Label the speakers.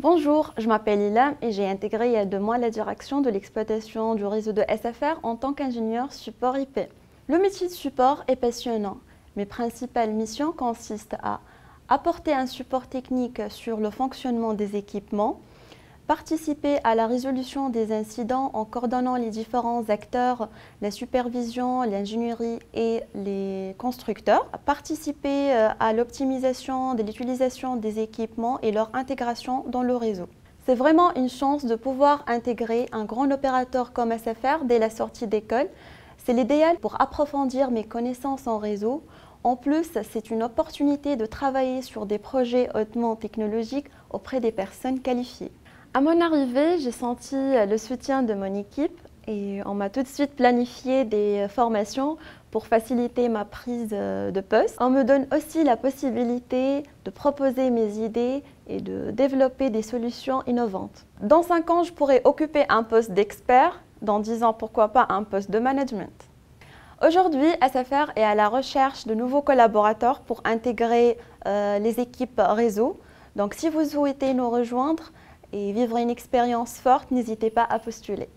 Speaker 1: Bonjour, je m'appelle Ilam et j'ai intégré il y a deux mois la direction de l'exploitation du réseau de SFR en tant qu'ingénieur support IP. Le métier de support est passionnant. Mes principales missions consistent à apporter un support technique sur le fonctionnement des équipements, participer à la résolution des incidents en coordonnant les différents acteurs, la supervision, l'ingénierie et les constructeurs, participer euh, à l'optimisation de l'utilisation des équipements et leur intégration dans le réseau. C'est vraiment une chance de pouvoir intégrer un grand opérateur comme SFR dès la sortie d'école. C'est l'idéal pour approfondir mes connaissances en réseau. En plus, c'est une opportunité de travailler sur des projets hautement technologiques auprès des personnes qualifiées. À mon arrivée, j'ai senti le soutien de mon équipe et on m'a tout de suite planifié des formations pour faciliter ma prise de poste. On me donne aussi la possibilité de proposer mes idées et de développer des solutions innovantes. Dans 5 ans, je pourrais occuper un poste d'expert, dans 10 ans, pourquoi pas un poste de management. Aujourd'hui, SFR est à la recherche de nouveaux collaborateurs pour intégrer euh, les équipes réseau. Donc si vous souhaitez nous rejoindre, et vivre une expérience forte, n'hésitez pas à postuler.